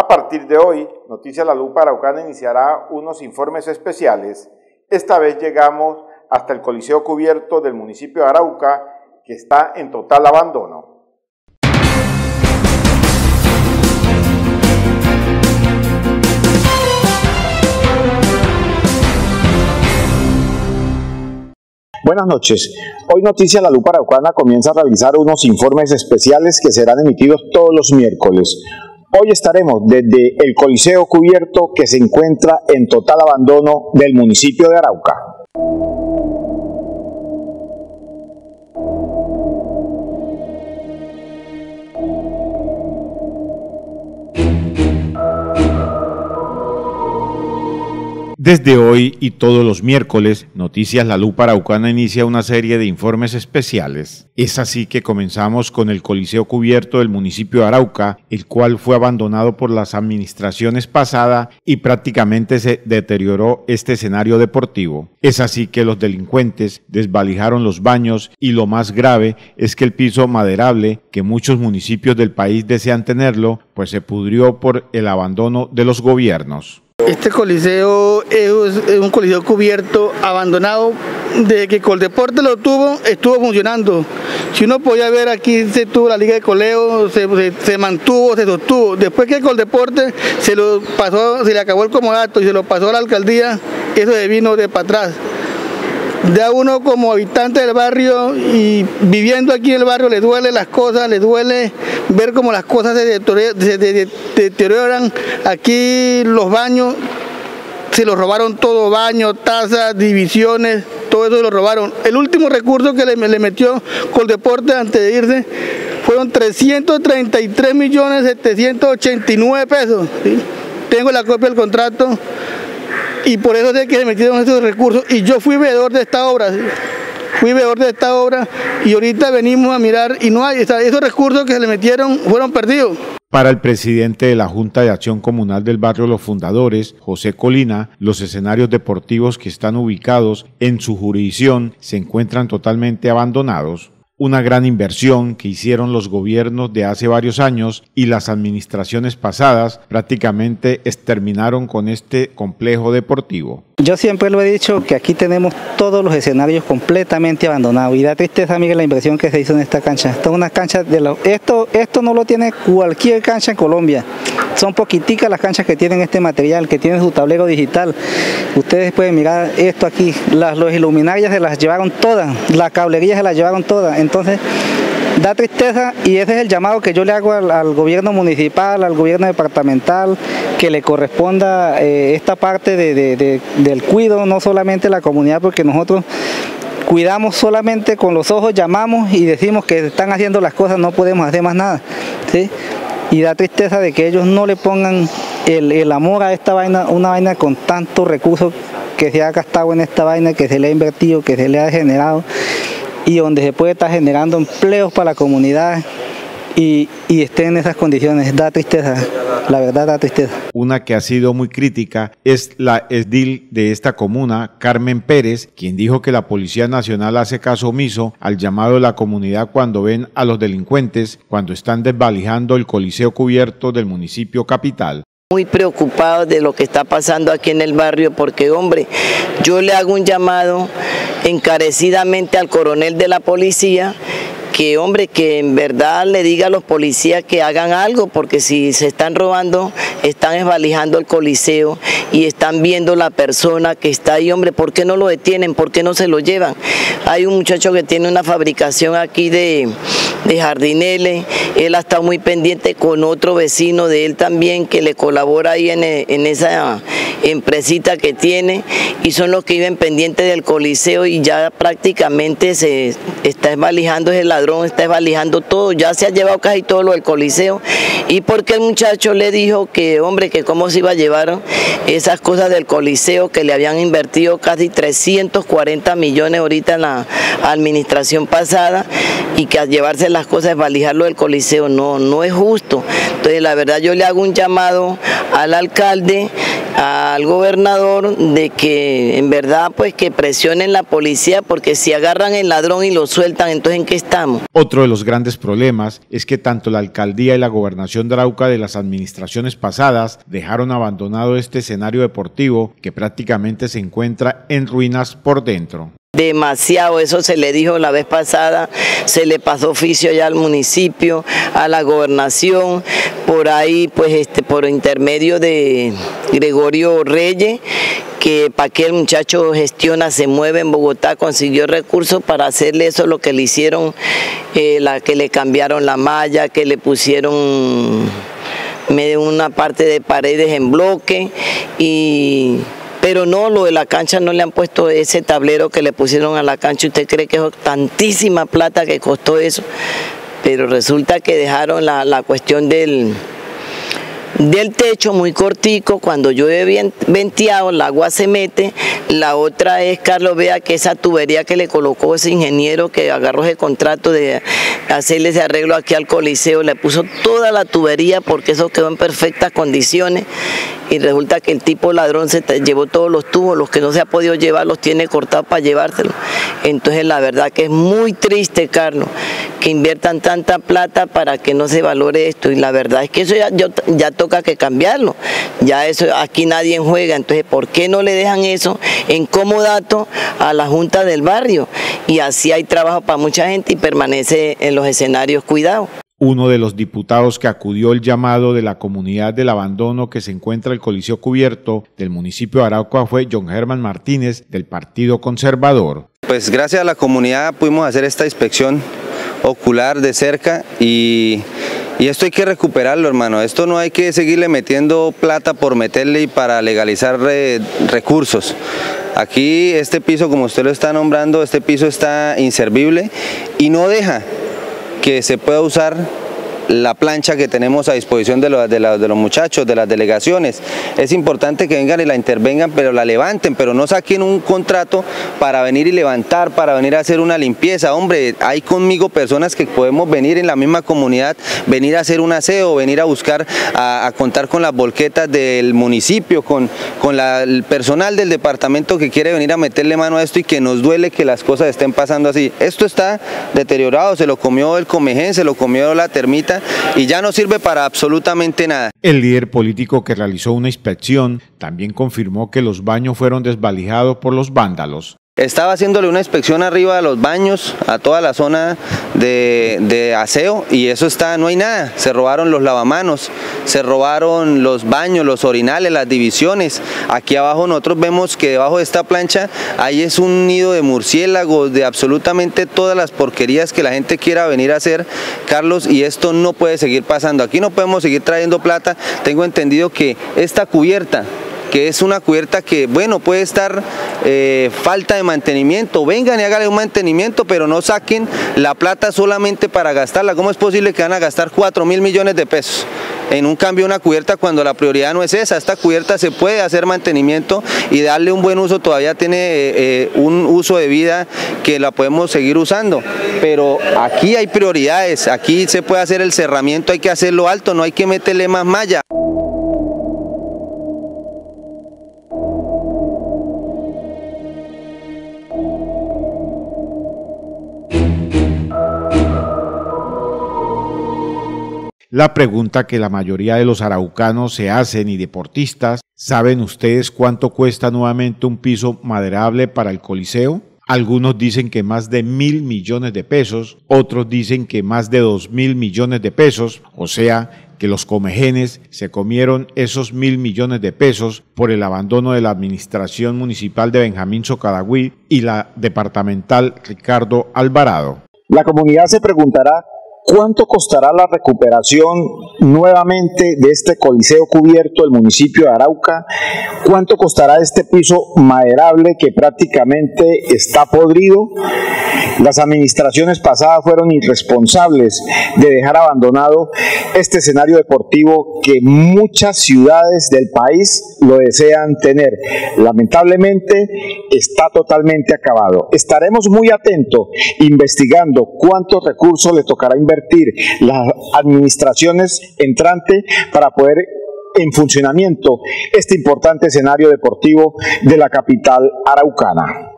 A partir de hoy, Noticias La Lupa Araucana iniciará unos informes especiales. Esta vez llegamos hasta el Coliseo Cubierto del municipio de Arauca, que está en total abandono. Buenas noches. Hoy Noticia La Lupa Araucana comienza a realizar unos informes especiales que serán emitidos todos los miércoles. Hoy estaremos desde el Coliseo Cubierto que se encuentra en total abandono del municipio de Arauca. Desde hoy y todos los miércoles, Noticias La Lupa Araucana inicia una serie de informes especiales. Es así que comenzamos con el Coliseo Cubierto del municipio de Arauca, el cual fue abandonado por las administraciones pasadas y prácticamente se deterioró este escenario deportivo. Es así que los delincuentes desvalijaron los baños y lo más grave es que el piso maderable, que muchos municipios del país desean tenerlo, pues se pudrió por el abandono de los gobiernos. Este coliseo es un coliseo cubierto, abandonado. Desde que Coldeporte lo tuvo, estuvo funcionando. Si uno podía ver aquí, se tuvo la liga de coleo, se, mantuvo, se sostuvo. Después que Coldeporte se lo pasó, se le acabó el comodato y se lo pasó a la alcaldía, eso se vino de para atrás de a uno como habitante del barrio y viviendo aquí en el barrio le duele las cosas, le duele ver cómo las cosas se deterioran. Aquí los baños, se los robaron todo, baños, tazas, divisiones, todo eso lo robaron. El último recurso que le, metió con deporte antes de irse fueron 333 millones 789 pesos. Tengo la copia del contrato y por eso es que metieron esos recursos y yo fui veedor de esta obra. Fui veedor de esta obra y ahorita venimos a mirar y no hay, esos recursos que se le metieron fueron perdidos. Para el presidente de la Junta de Acción Comunal del barrio Los Fundadores, José Colina, los escenarios deportivos que están ubicados en su jurisdicción se encuentran totalmente abandonados una gran inversión que hicieron los gobiernos de hace varios años y las administraciones pasadas prácticamente exterminaron con este complejo deportivo. Yo siempre lo he dicho que aquí tenemos todos los escenarios completamente abandonados y da tristeza, Miguel, la inversión que se hizo en esta cancha. Esto, una cancha de esto, esto no lo tiene cualquier cancha en Colombia. Son poquiticas las canchas que tienen este material, que tienen su tablero digital. Ustedes pueden mirar esto aquí. Las, los iluminarias se las llevaron todas, la cablería se las llevaron todas. Entonces, da tristeza y ese es el llamado que yo le hago al, gobierno municipal, al gobierno departamental, que le corresponda eh, esta parte del cuido, no solamente la comunidad, porque nosotros cuidamos solamente con los ojos, llamamos y decimos que están haciendo las cosas, no podemos hacer más nada. ¿sí? Y da tristeza de que ellos no le pongan el, el amor a esta vaina, una vaina con tantos recursos que se ha gastado en esta vaina, que se le ha invertido, que se le ha generado y donde se puede estar generando empleos para la comunidad y, y esté en esas condiciones. Da tristeza, la verdad da tristeza. Una que ha sido muy crítica es la edil de esta comuna, Carmen Pérez, quien dijo que la Policía Nacional hace caso omiso al llamado de la comunidad cuando ven a los delincuentes cuando están desvalijando el coliseo cubierto del municipio capital muy preocupado de lo que está pasando aquí en el barrio porque hombre, yo le hago un llamado encarecidamente al coronel de la policía que hombre, que en verdad le diga a los policías que hagan algo, porque si se están robando, están esvalijando el coliseo y están viendo la persona que está ahí, hombre, ¿por qué no lo detienen? ¿Por qué no se lo llevan? Hay un muchacho que tiene una fabricación aquí de, de jardineles, él ha estado muy pendiente con otro vecino de él también que le colabora ahí en, en esa empresita que tiene y son los que viven pendientes del coliseo y ya prácticamente se está esvalijando ese ladrón, está esvalijando todo, ya se ha llevado casi todo lo del coliseo y porque el muchacho le dijo que hombre que cómo se iba a llevar esas cosas del coliseo que le habían invertido casi 340 millones ahorita en la administración pasada y que al llevarse las cosas, valijarlo del coliseo, no, no es justo. Entonces la verdad yo le hago un llamado al alcalde al gobernador de que en verdad pues que presionen la policía porque si agarran el ladrón y lo sueltan, entonces ¿en qué estamos? Otro de los grandes problemas es que tanto la alcaldía y la gobernación de Arauca de las administraciones pasadas dejaron abandonado este escenario deportivo que prácticamente se encuentra en ruinas por dentro demasiado, eso se le dijo la vez pasada, se le pasó oficio ya al municipio, a la gobernación, por ahí pues este por intermedio de Gregorio Reyes, que para que el muchacho gestiona, se mueve en Bogotá, consiguió recursos para hacerle eso lo que le hicieron, eh, la que le cambiaron la malla, que le pusieron una parte de paredes en bloque y pero no, lo de la cancha no le han puesto ese tablero que le pusieron a la cancha. ¿Usted cree que es tantísima plata que costó eso? Pero resulta que dejaron la, la cuestión del, del techo muy cortico, cuando llueve venteado, el agua se mete. La otra es, Carlos, vea que esa tubería que le colocó ese ingeniero que agarró ese contrato de hacerle ese arreglo aquí al coliseo, le puso toda la tubería porque eso quedó en perfectas condiciones y resulta que el tipo ladrón se llevó todos los tubos, los que no se ha podido llevar los tiene cortados para llevárselos. Entonces la verdad que es muy triste, Carlos, que inviertan tanta plata para que no se valore esto y la verdad es que eso ya, ya toca que cambiarlo. Ya eso aquí nadie juega, entonces ¿por qué no le dejan eso en comodato a la Junta del Barrio? Y así hay trabajo para mucha gente y permanece en los escenarios cuidados. Uno de los diputados que acudió el llamado de la comunidad del abandono que se encuentra el Coliseo Cubierto del municipio de Arauca fue John Germán Martínez del Partido Conservador. Pues gracias a la comunidad pudimos hacer esta inspección ocular de cerca y, y esto hay que recuperarlo hermano, esto no hay que seguirle metiendo plata por meterle y para legalizar recursos. Aquí este piso como usted lo está nombrando, este piso está inservible y no deja que se pueda usar la plancha que tenemos a disposición de los, de, los muchachos, de las delegaciones. Es importante que vengan y la intervengan, pero la levanten, pero no saquen un contrato para venir y levantar, para venir a hacer una limpieza. Hombre, hay conmigo personas que podemos venir en la misma comunidad, venir a hacer un aseo, venir a buscar, a, contar con las volquetas del municipio, con, con el personal del departamento que quiere venir a meterle mano a esto y que nos duele que las cosas estén pasando así. Esto está deteriorado, se lo comió el comején, se lo comió la termita y ya no sirve para absolutamente nada. El líder político que realizó una inspección también confirmó que los baños fueron desvalijados por los vándalos. Estaba haciéndole una inspección arriba a los baños, a toda la zona de, aseo y eso está, no hay nada. Se robaron los lavamanos, se robaron los baños, los orinales, las divisiones. Aquí abajo nosotros vemos que debajo de esta plancha ahí es un nido de murciélagos, de absolutamente todas las porquerías que la gente quiera venir a hacer, Carlos, y esto no puede seguir pasando. Aquí no podemos seguir trayendo plata. Tengo entendido que esta cubierta que es una cubierta que, bueno, puede estar eh, falta de mantenimiento. Vengan y háganle un mantenimiento, pero no saquen la plata solamente para gastarla. ¿Cómo es posible que van a gastar 4 mil millones de pesos? en un cambio una cubierta cuando la prioridad no es esa. Esta cubierta se puede hacer mantenimiento y darle un buen uso, todavía tiene eh, un uso de vida que la podemos seguir usando. Pero aquí hay prioridades, aquí se puede hacer el cerramiento, hay que hacerlo alto, no hay que meterle más malla. La pregunta que la mayoría de los araucanos se hacen y deportistas, ¿saben ustedes cuánto cuesta nuevamente un piso maderable para el Coliseo? Algunos dicen que más de mil millones de pesos, otros dicen que más de dos mil millones de pesos, o sea, que los comejenes se comieron esos mil millones de pesos por el abandono de la administración municipal de Benjamín Socadagüí y la departamental Ricardo Alvarado. La comunidad se preguntará ¿Cuánto costará la recuperación nuevamente de este coliseo cubierto del municipio de Arauca? ¿Cuánto costará este piso maderable que prácticamente está podrido? Las administraciones pasadas fueron irresponsables de dejar abandonado este escenario deportivo que muchas ciudades del país lo desean tener. Lamentablemente está totalmente acabado. Estaremos muy atentos investigando cuántos recursos le tocará invertir las administraciones entrantes para poder en funcionamiento este importante escenario deportivo de la capital araucana.